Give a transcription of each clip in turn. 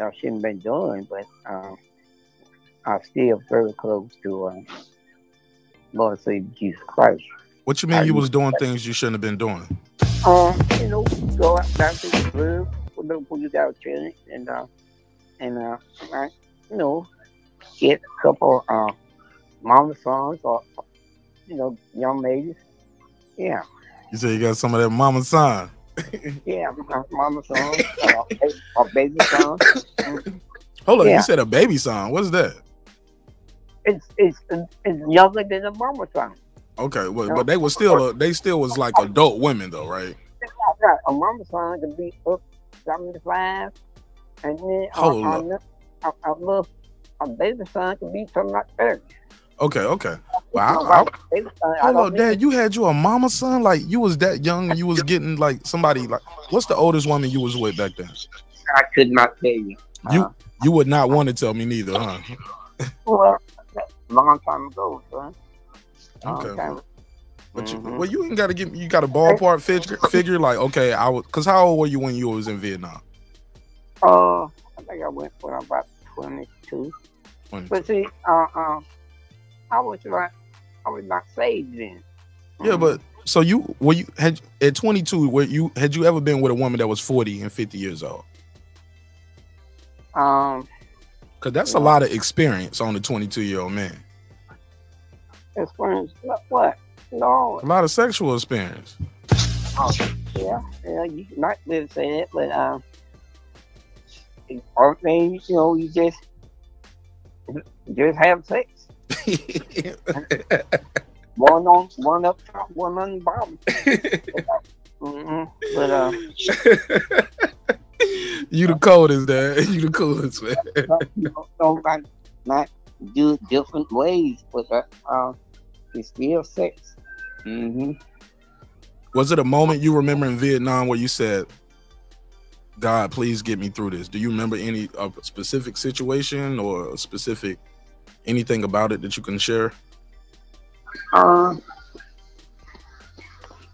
I shouldn't have been doing, but um, I'm still very close to uh, Lord Savior Jesus Christ. What you mean you was doing things you shouldn't have been doing? Um, you know, go out down to the club when when you got a chance, and uh, and uh, I, you know, get a couple uh, mama-sans or you know, young ladies. Yeah, You say you got some of that mama-san. yeah, my mama-sans or, uh, or baby-sans. Hold on, Yeah. you said a baby-san. What's that? It's it's it's younger than a mama-san. Okay, well, No. but they was still they still was like adult women though, right? A mama-san can be up seventy five, and then a, Hold a, up. a, a little a baby-san can be something like thirty. Okay, okay. Well, I, I, I hold mean- Dad. You had you a mama-san? Like you was that young and you was getting like somebody like what's the oldest woman you was with back then? I could not tell you. You Uh, you would not want to tell me neither, huh? well, long time ago, son. Long Okay. time. But you, Mhm. well, you ain't got to give you got a ballpark figure figure like okay, I was because how old were you when you was in Vietnam? Uh, I think I went when I was about twenty two. 22. But see, uh, uh, I was like, I was not saved then. Yeah, but so you were you had at 22 were you had you ever been with a woman that was 40 and 50 years old? um, Cause that's a lot of experience on a 22 year old man. as far as what? No, A lot of sexual experience. oh, yeah, yeah, you might be able to say that, but um, things, you know, you just just have sex. One on, one up top, one on the bottom. hmm But uh, you the coldest, dad. You the coolest, man. don't, don't like not do different ways, but uh, uh it's still sex. Mm-hmm. Was it a moment you remember in Vietnam where you said, "God, please get me through this"? Do you remember any a specific situation or a specific anything about it that you can share? Uh,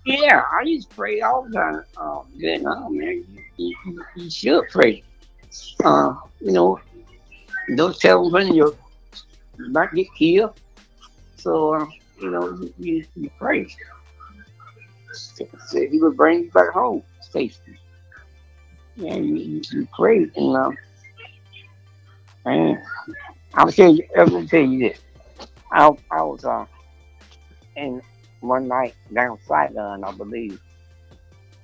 yeah, I used to pray all the time. Uh, you know, man, you, you, you should pray. Uh, you know, don't tell when you not get killed. So, uh, you know, you, you, pray. So he would bring you back home safely. Yeah, you, you, you pray, and and I'll tell you, I'm gonna tell you this. I, I was uh, in one night down Saigon, I believe,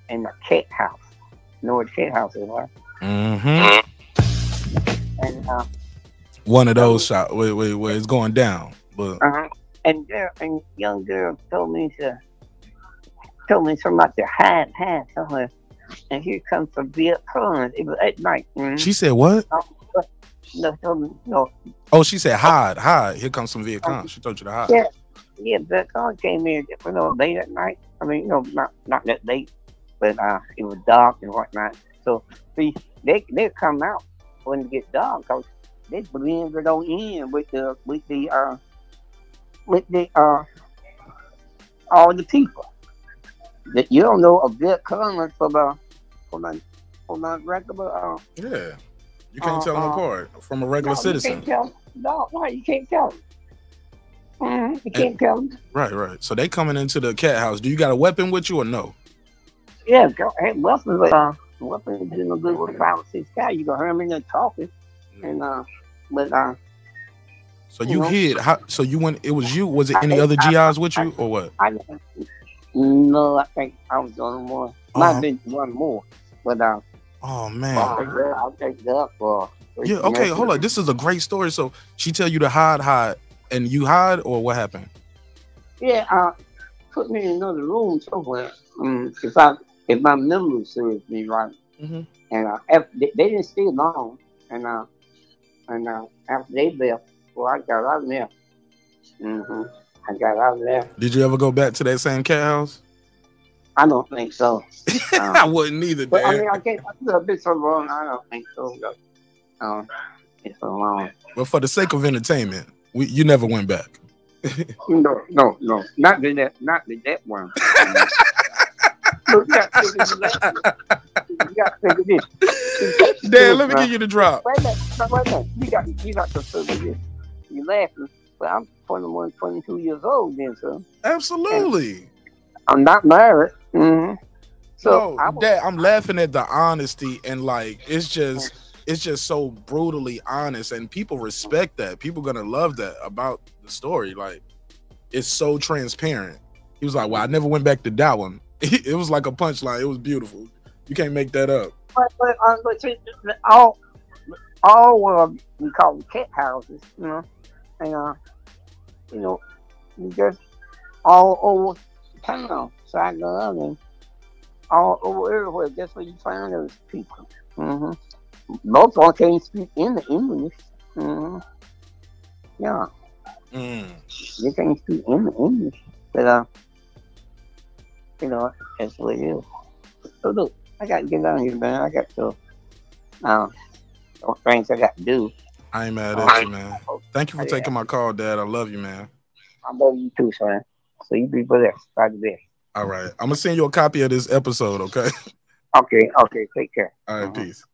in the cat house. You know what the cat house is, right? Mm-hmm. And uh, One of those shots Wait, wait, wait. it's going down, but uh and there, and young girl told me to told me something about to hide, hide somewhere. And here comes the Viet Cong. It was at night. Mhm. she said what? No, no, Oh, she said hide, hide. Here comes some Viet Cong. She told you to hide. Yeah. yeah, Viet Cong came in, you know, late at night. I mean, you know, not not that late, but uh, it was dark and whatnot. So see, they they come out when it get dark because they blend it on in with the with the uh with the uh all the people. That you don't know a good color for the for the for the regular uh Yeah. You can't Uh, tell them uh, apart from a regular no, citizen. You can't tell, no, no, you can't tell. Mhm, you can't tell them. Right, right. So they coming into the cat house. Do you got a weapon with you or no? Yeah, go ahead. Weapons, uh, weapons is no good with five or six guy. You can hear them in there talking, and uh, but uh, So you No. hid. How, so you went. It was you. Was it any other GIs with you or what? I no, I think I was the only one. Might Uh-huh. have been one more, but uh, Oh I'll man. take that. I'll take that for. Yeah. Okay. Hold on. This is a great story. So she tell you to hide, hide, and you hide, or what happened? Yeah, uh, put me in another room somewhere. Um, if I if my memory serves me right. Mhm. And uh, if, they, they didn't stay long, and uh, and uh, after they left, well, I got out of there. hmm I got out of there. Did you ever go back to that same cat house? I don't think so. I Uh, wouldn't either, but I mean, I can't. I feel a bit so wrong. I don't think so. Um, it's so long. But for the sake of entertainment, we, you never went back. No, no, no, not the that, not to that one. Look, you gotta think of this. You gotta think of this. Dad, let me give you the drop. Wait a minute, no, wait a minute. You got, you got to of this. You laughing, but I'm 21, 22 years old then, son. Absolutely. I'm not married. Mm-hmm. no, So I was, Dad, I'm laughing at the honesty and like it's just it's just so brutally honest and people respect that. People gonna love that about the story. Like it's so transparent. He was like, Well, I never went back to that one. It was like a punchline. It was beautiful. You can't make that up. but, but, uh, but see, all, all uh, we call them cat houses, you know, and uh, you know, you just all over town, shotgun and all over everywhere. That's where you find those people. Mm-hmm. Most of them can't speak in the English. Mm-hmm. Yeah, Mm. they can't speak in the English, but uh, you know, that's what it is. So look, I got to get down here, man. I got to, um, things I got to do. I ain't mad at you, man. Thank you for taking my call, Dad. I love you, man. I love you too, son. So you be blessed. God bless. All right. I'm gonna send you a copy of this episode, okay? Okay, okay, take care. All right, Uh-huh. peace.